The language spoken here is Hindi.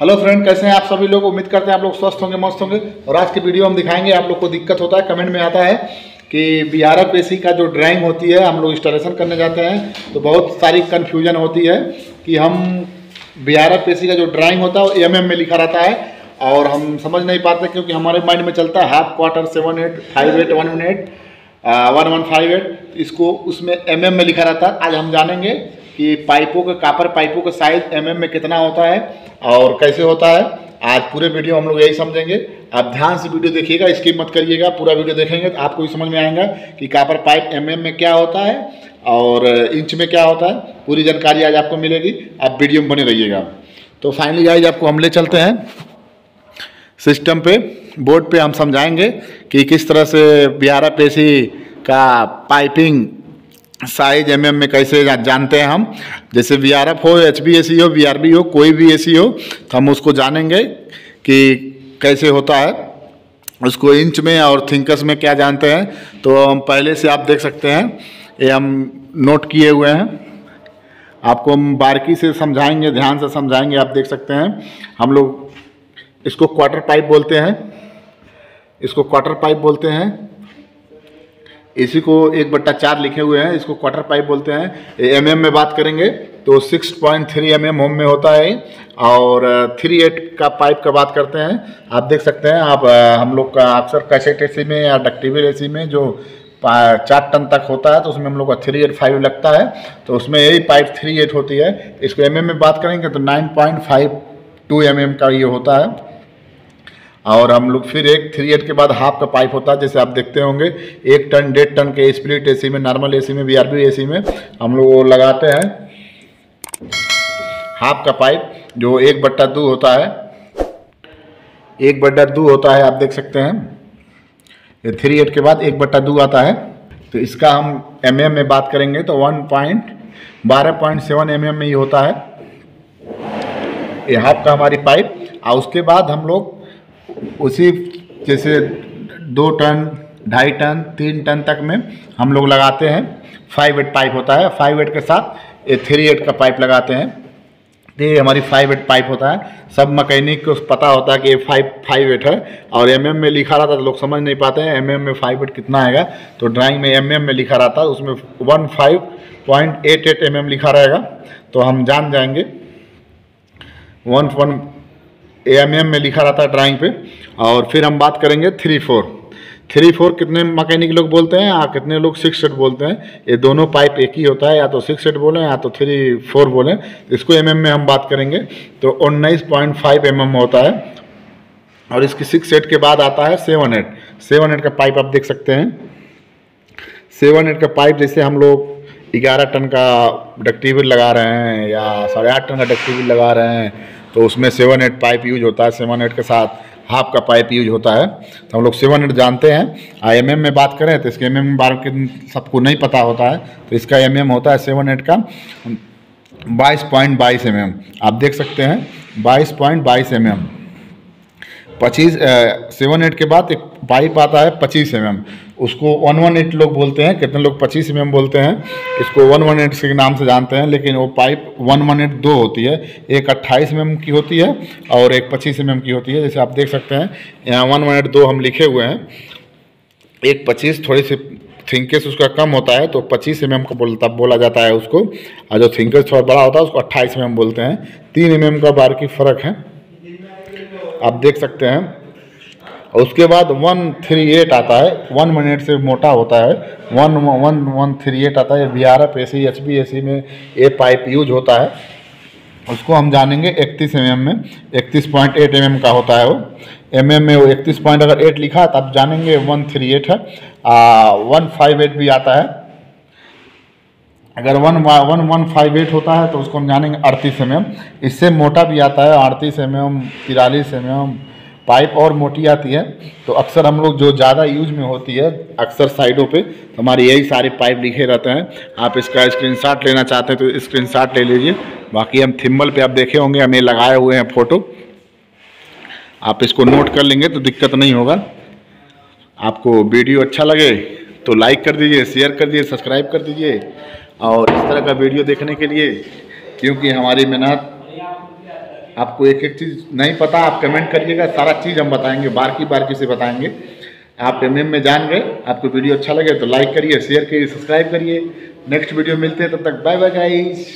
हेलो फ्रेंड कैसे हैं आप सभी लोग? उम्मीद करते हैं आप लोग स्वस्थ होंगे, मस्त होंगे। और आज की वीडियो हम दिखाएँगे, आप लोग को दिक्कत होता है कमेंट में आता है कि बी आर का जो ड्राइंग होती है, हम लोग इंस्टॉलेशन करने जाते हैं। तो बहुत सारी कन्फ्यूज़न होती है कि हम बी आर का जो ड्राइंग होता है, वो एम में लिखा रहता है। और हम समझ नहीं पाते क्योंकि हमारे माइंड में चलता है half quarter seven eight five eight one eight one one five eight इसको उसमें एम में लिखा रहता है। आज हम जानेंगे कि पाइपों के, कापर पाइपों का साइज़ एम में कितना होता है और कैसे होता है, आज पूरे वीडियो हम लोग यही समझेंगे। आप ध्यान से वीडियो देखिएगा स्किप मत करिएगा, पूरा वीडियो देखेंगे तो आपको भी समझ में आएगा कि कापर पाइप एम में क्या होता है और इंच में क्या होता है। पूरी जानकारी आज आपको मिलेगी, आप वीडियो में बने रहिएगा। तो फाइनली गाइज़ आपको हम ले चलते हैं। सिस्टम पे बोर्ड पे हम समझाएँगे कि किस तरह से बिहारा पेशी का पाइपिंग साइज़ एम mm में कैसे जानते हैं हम। जैसे वी आर एफ़ हो एच बी ए सी हो वी आर बी हो, कोई भी ए सी हो तो हम उसको जानेंगे कि कैसे होता है। उसको इंच में और थिंकस में क्या जानते हैं तो हम पहले से आप देख सकते हैं। ये हम नोट किए हुए हैं। आपको हम बारीकी से समझाएँगे, ध्यान से समझाएँगे, आप देख सकते हैं। हम लोग इसको क्वार्टर पाइप बोलते हैं। इसको क्वार्टर पाइप बोलते हैं। इसी को एक बट्टा चार लिखे हुए हैं, इसको क्वार्टर पाइप बोलते हैं। एम mm में बात करेंगे तो six point three M M home में होता है और थ्री एट का पाइप का बात करते हैं। आप देख सकते हैं, आप हम लोग का अक्सर कैसेट एसी में या डक्टिविल एसी में जो चार टन तक होता है तो उसमें हम लोग का थ्री एट फाइव लगता है। तो उसमें यही पाइप थ्री एट होती है। इसको एम mm में बात करेंगे तो nine point five two M M का ये होता है। और हम लोग फिर एक थ्री एट के बाद हाफ़ का पाइप होता है, जैसे आप देखते होंगे, एक टन डेढ़ टन के स्प्लिट एसी में नॉर्मल एसी में बी आर बी एसी में हम लोग वो लगाते हैं। हाफ़ का पाइप जो एक बट्टा दो होता है, एक बट्टा दो होता है, आप देख सकते हैं। थ्री एट के बाद एक बट्टा दो आता है। तो इसका हम एम एम में बात करेंगे तो वन पॉइंट बारह पॉइंट सेवन एम में ही होता है। ये हाफ़ का हमारी पाइप और उसके बाद हम लोग उसी जैसे दो टन, ढाई टन, तीन टन तक में हम लोग लगाते हैं। फाइव एट पाइप होता है। फाइव एट के साथ ये थ्री एट का पाइप लगाते हैं। तो ये हमारी फाइव एट पाइप होता है। सब मैकेनिक को पता होता है कि ये फाइव फाइव एट है और एम mm में लिखा रहता है तो लोग समझ नहीं पाते हैं। एम mm में फाइव एट कितना आएगा? तो ड्राइंग में एम mm में लिखा रहता है। उसमें one five point eight eight M लिखा रहेगा। तो हम जान जाएँगे। वन वन एम एम में लिखा रहता है ड्राइंग पे, और फिर हम बात करेंगे थ्री फोर थ्री फोर कितने मकैनिक लोग बोलते हैं, या कितने लोग सिक्स सेट बोलते हैं? ये दोनों पाइप एक ही होता है, या तो सिक्स सेट बोलें, या तो थ्री फोर बोलें। इसको एम में हम बात करेंगे तो उन्नीस पॉइंट फाइव एम होता है। और इसकी सिक्स सेट के बाद आता है सेवन एट सेवन एट का पाइप आप देख सकते हैं। सेवन एट का पाइप जैसे हम लोग ग्यारह टन का डक्टिविल लगा रहे हैं, या साढ़े आठ टन का डक्टिविल लगा रहे हैं तो उसमें सेवन एट पाइप यूज़ होता है, सेवन एट के साथ हाफ़ का पाइप यूज़ होता है। तो हम लोग सेवन एट जानते हैं। आई एम एम में बात करें तो इसके एम एम बार सबको नहीं पता होता है। तो इसका एम एम होता है सेवन एट का बाईस पॉइंट बाईस एम एम आप देख सकते हैं बाईस पॉइंट बाईस एम एम पच्चीस सेवन एट के बाद एक पाइप आता है पच्चीस एम एम उसको वन वन एट लोग बोलते हैं, कितने लोग पच्चीस एम बोलते हैं, इसको वन वन एट के नाम से जानते हैं, लेकिन वो पाइप वन वन एट दो होती है, एक अट्ठाईस एम की होती है और एक पच्चीस एम की होती है, जैसे आप देख सकते हैं, यहाँ वन वन एट दो हम लिखे हुए हैं, एक पच्चीस थोड़ी सी थिंकेस उसका कम होता है तो पच्चीस एम का बोलता बोला जाता है उसको, और जो थिंकेस थोड़ा बड़ा होता है, उसको अट्ठाईस एम बोलते हैं, तीन एम का बार की फ़र्क है। आप देख सकते हैं। उसके बाद वन थ्री एट आता है। वन मिनट से मोटा होता है। One one one three eight आता है। B R F A C H B A C में ए पाइप यूज़ होता है। उसको हम जानेंगे इकतीस एम एम में। इकतीस पॉइंट एट एम का होता है वो। एम एम में वो इकतीस पॉइंट अगर एट लिखा तो आप जानेंगे वन थ्री एट है। वन फाइव एट भी आता है। अगर one one one five eight होता है तो उसको हम जानेंगे अड़तीस एम एम इससे मोटा भी आता है, अड़तीस एम एम तिरालीस एम एम पाइप और मोटी आती है। तो अक्सर हम लोग जो ज़्यादा यूज़ में होती है, अक्सर साइडों पे तो हमारे यही सारे पाइप लिखे रहते हैं। आप इसका स्क्रीनशॉट लेना चाहते हैं तो स्क्रीनशॉट ले लीजिए। बाकी हम थिम्बल पे आप देखे होंगे, हमें लगाए हुए हैं फ़ोटो आप इसको नोट कर लेंगे तो दिक्कत नहीं होगा। आपको वीडियो अच्छा लगे तो लाइक कर दीजिए शेयर कर दीजिए सब्सक्राइब कर दीजिए। और इस तरह का वीडियो देखने के लिए, क्योंकि हमारी मेहनत, आपको एक एक चीज़ नहीं पता, आप कमेंट करिएगा, सारा चीज़ हम बताएँगे बारकी बारकी बार से बताएँगे। आप एम में जान गए, आपको वीडियो अच्छा लगे तो लाइक करिए शेयर करिए सब्सक्राइब करिए। नेक्स्ट वीडियो मिलते हैं, तब तक बाय बाय गाइस